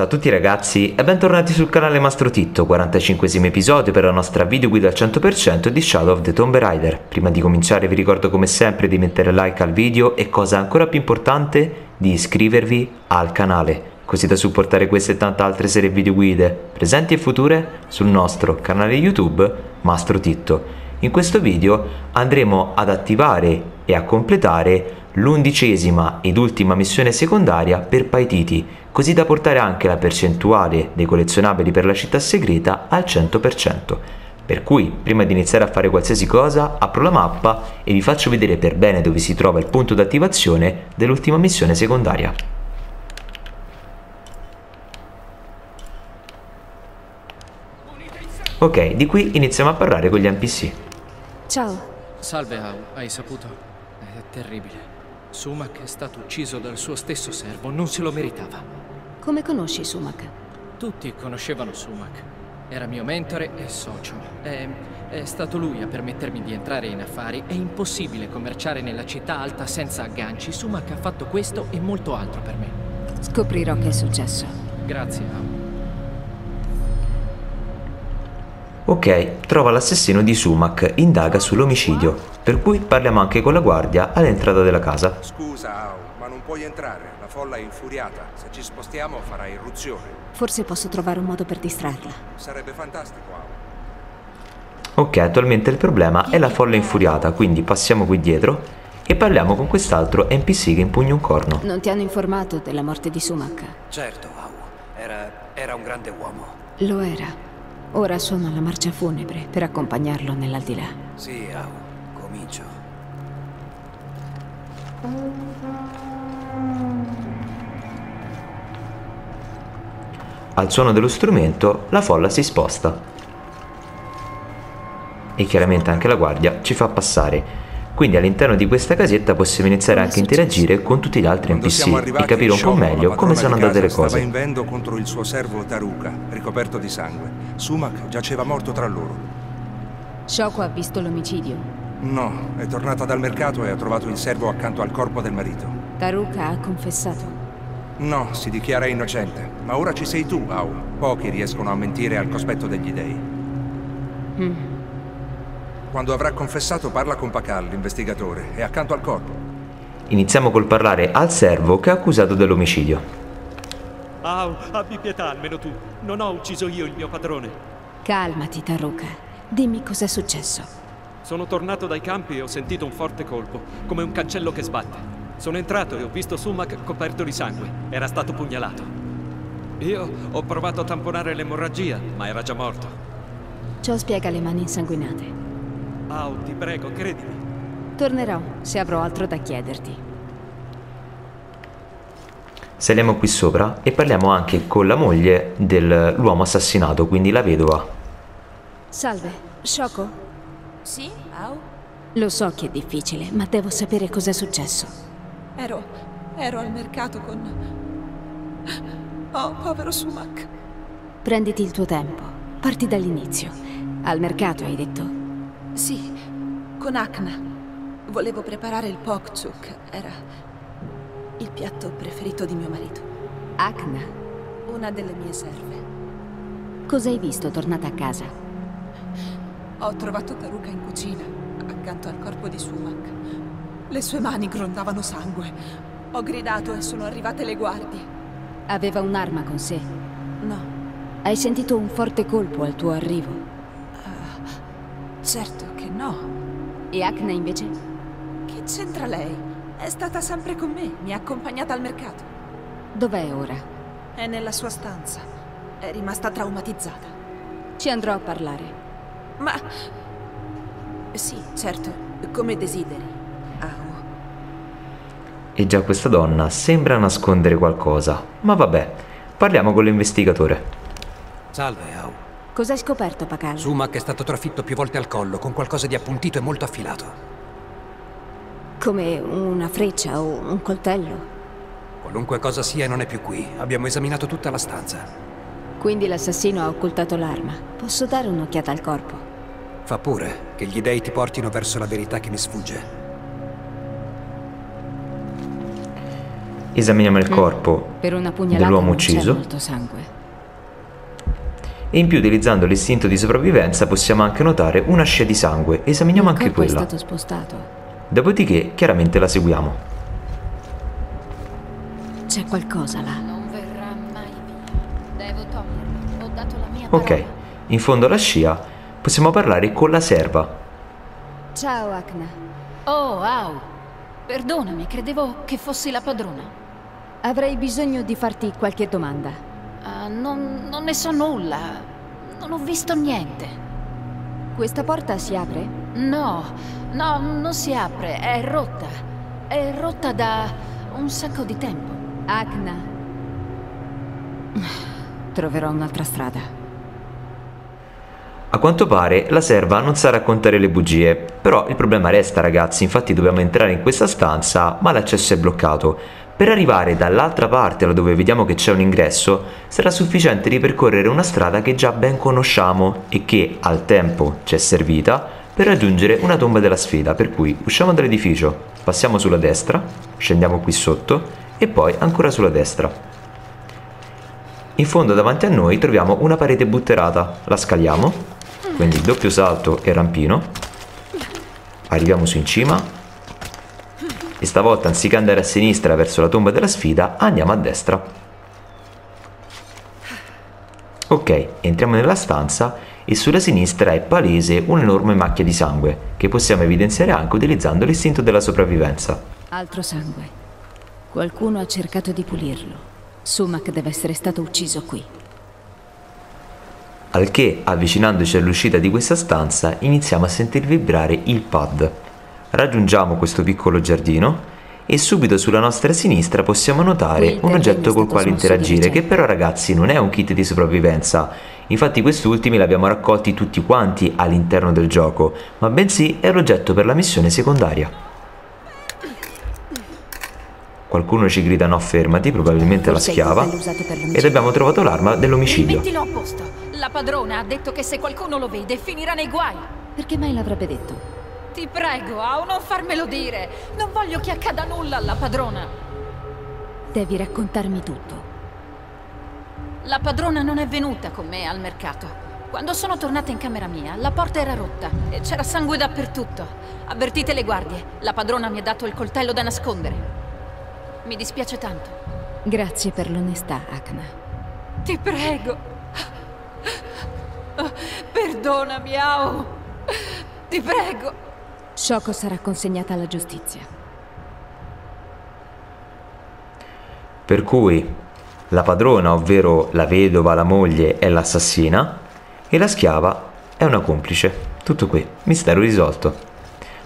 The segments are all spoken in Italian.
Ciao a tutti ragazzi e bentornati sul canale Mastro Titto, 45esimo episodio per la nostra video guida al 100% di Shadow of the Tomb Raider. Prima di cominciare vi ricordo come sempre di mettere like al video e cosa ancora più importante, di iscrivervi al canale, così da supportare queste e tante altre serie video guide, presenti e future, sul nostro canale YouTube Mastro Titto. In questo video andremo ad attivare e a completare l'undicesima ed ultima missione secondaria per Paititi, così da portare anche la percentuale dei collezionabili per la città segreta al 100%. Per cui, prima di iniziare a fare qualsiasi cosa, apro la mappa e vi faccio vedere per bene dove si trova il punto d'attivazione dell'ultima missione secondaria. Ok, di qui iniziamo a parlare con gli NPC. Ciao. Salve Au, hai saputo? È terribile. Sumac è stato ucciso dal suo stesso servo, non se lo meritava. Come conosci Sumac? Tutti conoscevano Sumac. Era mio mentore e socio. È, è stato lui a permettermi di entrare in affari. È impossibile commerciare nella città alta senza agganci. Sumac ha fatto questo e molto altro per me. Scoprirò che è successo. Grazie, Au. Ok, trova l'assassino di Sumac, indaga sull'omicidio, per cui parliamo anche con la guardia all'entrata della casa. Scusa, ma non puoi entrare. La folla è infuriata. Se ci spostiamo farà irruzione. Forse posso trovare un modo per distrarla. Sarebbe fantastico, Au. Ok, attualmente il problema è la folla infuriata, quindi passiamo qui dietro e parliamo con quest'altro NPC che impugna un corno. Non ti hanno informato della morte di Sumac? Certo, Au. Era, era un grande uomo. Lo era. Ora sono alla marcia funebre per accompagnarlo nell'aldilà. Sì, Au. Comincio. Al suono dello strumento la folla si sposta. E chiaramente anche la guardia ci fa passare. Quindi all'interno di questa casetta possiamo iniziare anche a interagire con tutti gli altri NPC e capire un po' meglio come sono andate le cose. invendo contro il suo servo Taruka, ricoperto di sangue. Sumac giaceva morto tra loro. Shoko ha visto l'omicidio. No, è tornata dal mercato e ha trovato il servo accanto al corpo del marito. Taruka ha confessato. No, si dichiara innocente. Ma ora ci sei tu, Au. Pochi riescono a mentire al cospetto degli dei. Mm. Quando avrà confessato parla con Pakal, l'investigatore, e accanto al corpo. Iniziamo col parlare al servo che è accusato dell'omicidio. Au, abbi pietà almeno tu. Non ho ucciso io il mio padrone. Calmati, Taruka. Dimmi cos'è successo. Sono tornato dai campi e ho sentito un forte colpo, come un cancello che sbatte. Sono entrato e ho visto Sumac coperto di sangue. Era stato pugnalato. Io ho provato a tamponare l'emorragia, ma era già morto. Ciò spiega le mani insanguinate. Au, ti prego, credimi. Tornerò se avrò altro da chiederti. Saliamo qui sopra e parliamo anche con la moglie dell'uomo assassinato, quindi la vedova. Salve, Shoko? Sì, Au? Lo so che è difficile, ma devo sapere cos'è successo. Ero. ero al mercato con. Oh, povero Sumac. Prenditi il tuo tempo. Parti dall'inizio. Al mercato, hai detto? Sì, con Akna. Volevo preparare il pokchuk. Era. il piatto preferito di mio marito. Akna. Una delle mie serve. Cosa hai visto tornata a casa? Ho trovato Taruka in cucina, accanto al corpo di Sumac. Le sue mani grondavano sangue. Ho gridato e sono arrivate le guardie. Aveva un'arma con sé. No, Hai sentito un forte colpo al tuo arrivo. certo che no. E Akna invece? Che c'entra lei? È stata sempre con me, mi ha accompagnata al mercato. Dov'è ora? È nella sua stanza. È rimasta traumatizzata. Ci andrò a parlare. Ma... Sì, certo, come desideri. Au. E già questa donna sembra nascondere qualcosa. Ma vabbè, parliamo con l'investigatore. Salve, Au. Cos'hai scoperto, Pakal? Sumac è stato trafitto più volte al collo con qualcosa di appuntito e molto affilato. Come una freccia o un coltello? Qualunque cosa sia non è più qui. Abbiamo esaminato tutta la stanza. Quindi l'assassino ha occultato l'arma. Posso dare un'occhiata al corpo? Fa pure che gli dei ti portino verso la verità che mi sfugge. Esaminiamo il corpo Mm. Pugnalata dell'uomo ucciso. molto sangue. E in più, utilizzando l'istinto di sopravvivenza, possiamo anche notare una scia di sangue. Esaminiamo Il anche corpo è quella. stato spostato. Dopodiché, chiaramente la seguiamo. C'è qualcosa là. Non verrà mai via. Devo toglierlo. Ho dato la mia Ok, parola. in fondo alla scia possiamo parlare con la serva. Ciao, Akna. Oh, Au. Perdonami, credevo che fossi la padrona. Avrei bisogno di farti qualche domanda. Ah, non, non ne so nulla. Non ho visto niente. Questa porta si apre? No, no, non si apre. È rotta. È rotta da un sacco di tempo. Akna. Troverò un'altra strada. A quanto pare la serva non sa raccontare le bugie, però il problema resta ragazzi, infatti dobbiamo entrare in questa stanza ma l'accesso è bloccato. Per arrivare dall'altra parte da dove vediamo che c'è un ingresso sarà sufficiente ripercorrere una strada che già ben conosciamo e che al tempo ci è servita per raggiungere una tomba della sfida, per cui usciamo dall'edificio, passiamo sulla destra, scendiamo qui sotto e poi ancora sulla destra. In fondo davanti a noi troviamo una parete butterata, la scaliamo, quindi doppio salto e rampino, arriviamo su in cima e stavolta anziché andare a sinistra verso la tomba della sfida andiamo a destra. Ok, entriamo nella stanza e sulla sinistra è palese un'enorme macchia di sangue che possiamo evidenziare anche utilizzando l'istinto della sopravvivenza. Altro sangue. Qualcuno ha cercato di pulirlo. Sumac deve essere stato ucciso qui. Al che, avvicinandoci all'uscita di questa stanza, iniziamo a sentir vibrare il pad. Raggiungiamo questo piccolo giardino e subito sulla nostra sinistra possiamo notare un terreno oggetto col quale interagire, che però ragazzi non è un kit di sopravvivenza. Infatti questi ultimi li abbiamo raccolti tutti quanti all'interno del gioco, ma bensì è l'oggetto per la missione secondaria. Qualcuno ci grida no fermati, probabilmente la schiava, ed abbiamo trovato l'arma dell'omicidio. La padrona ha detto che se qualcuno lo vede finirà nei guai. Perché mai l'avrebbe detto? Ti prego, Au, non farmelo dire. Non voglio che accada nulla alla padrona. Devi raccontarmi tutto. La padrona non è venuta con me al mercato. Quando sono tornata in camera mia, la porta era rotta e c'era sangue dappertutto. Avvertite le guardie. La padrona mi ha dato il coltello da nascondere. Mi dispiace tanto. Grazie per l'onestà, Akna. Ti prego. Perdonami, Au. Ti prego. Shoko sarà consegnata alla giustizia. Per cui la padrona, ovvero la vedova, la moglie, è l'assassina e la schiava è una complice. Tutto qui, mistero risolto.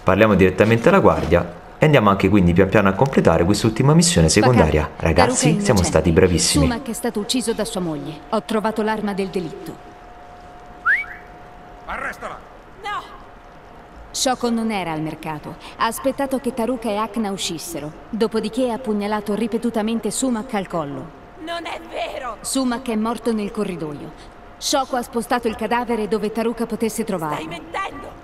Parliamo direttamente alla guardia e andiamo anche quindi pian piano a completare quest'ultima missione secondaria. Ragazzi, siamo stati bravissimi. Sumac è stato ucciso da sua moglie. Ho trovato l'arma del delitto. Arrestala! No! Shoko non era al mercato. Ha aspettato che Taruka e Akna uscissero. Dopodiché ha pugnalato ripetutamente Sumac al collo. Non è vero! Sumac è morto nel corridoio. Shoko ha spostato il cadavere dove Taruka potesse Stai trovarlo. mentendo!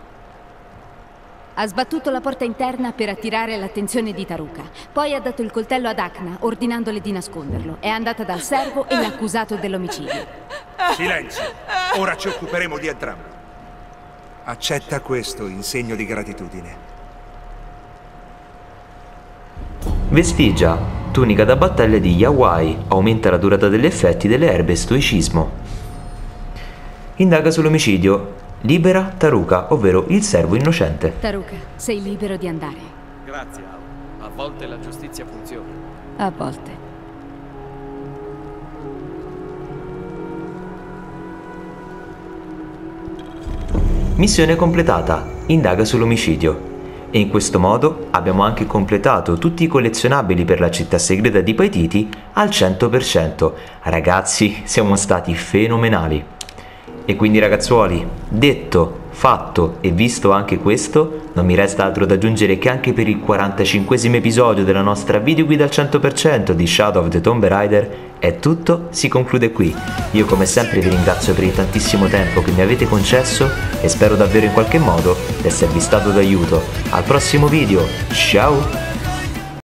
Ha sbattuto la porta interna per attirare l'attenzione di Taruka. Poi ha dato il coltello ad Akna, ordinandole di nasconderlo. È andata dal servo e l'ha accusato dell'omicidio. Silenzio! Ora ci occuperemo di entrambi. Accetta questo in segno di gratitudine. Vestigia, tunica da battaglia di Yawai, aumenta la durata degli effetti delle erbe stoicismo. Indaga sull'omicidio, libera Taruka, ovvero il servo innocente. Taruka, sei libero di andare. Grazie, Au. A volte la giustizia funziona. A volte. Missione completata, indaga sull'omicidio. E in questo modo abbiamo anche completato tutti i collezionabili per la città segreta di Paititi al 100%. Ragazzi, siamo stati fenomenali. E quindi ragazzuoli, detto, fatto e visto anche questo, non mi resta altro da aggiungere che anche per il 45 episodio della nostra videoguida al 100% di Shadow of the Tomb Raider è tutto, si conclude qui. Io come sempre vi ringrazio per il tantissimo tempo che mi avete concesso e spero davvero in qualche modo di esservi stato d'aiuto. Al prossimo video, ciao!